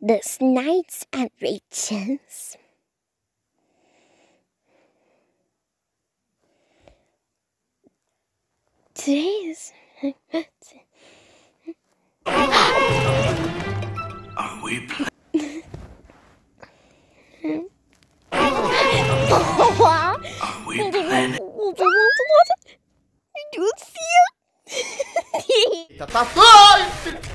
the Knights and Riches. Today is. Are we playing? Are we planning? 我怎么怎么你就笑？Tá, tá. Ai!